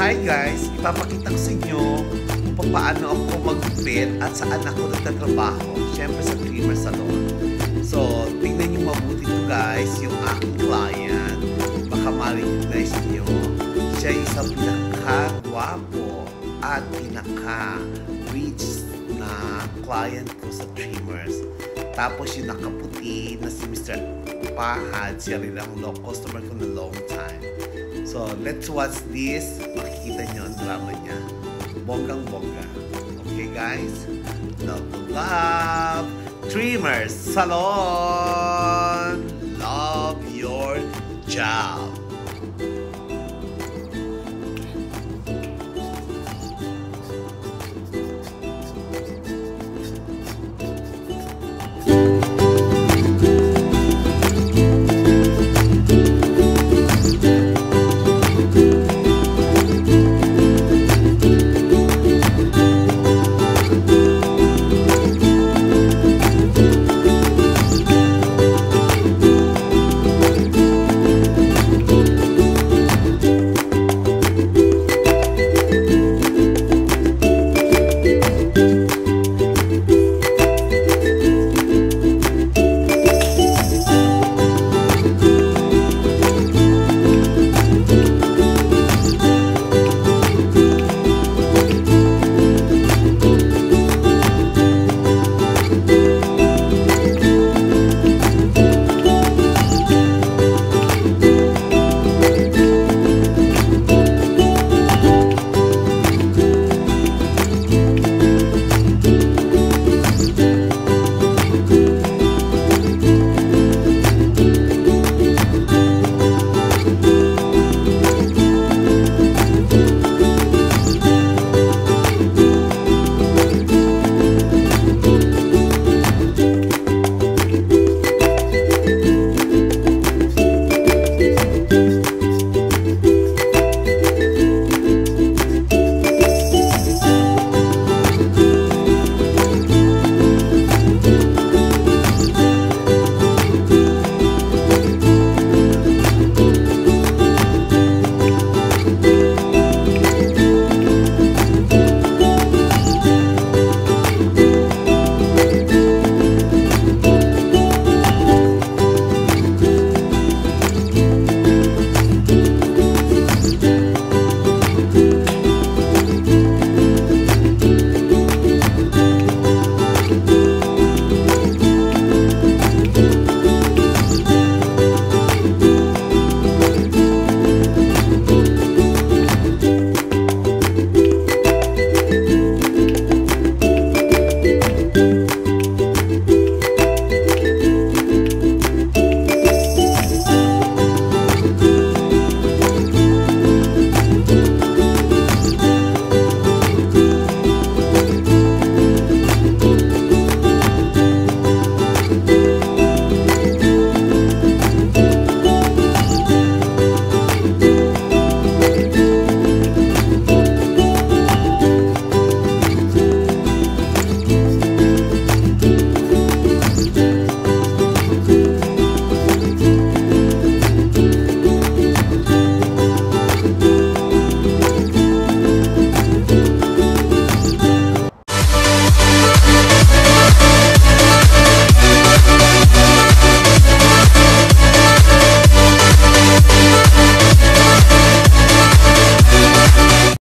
Hi guys! Ipapakita ko sa inyo kung paano ako mag-fit at saan ako nagtatrabaho. Siyempre sa trimmer salon. So, tingnan niyo mabuti to guys, yung aking client. Baka ma-recognize niyo. Siya isang pinaka-gwapo at pinaka-rich na client ko sa trimmers. Tapos yung nakaputi na si Mr. Pahad, siya rin ang low customer ko na long time. So, let's watch this. Makikita nyo ang drama niya. Bonggang-bongga. Okay, guys? Love, love. Trimmers Salon. Love your job.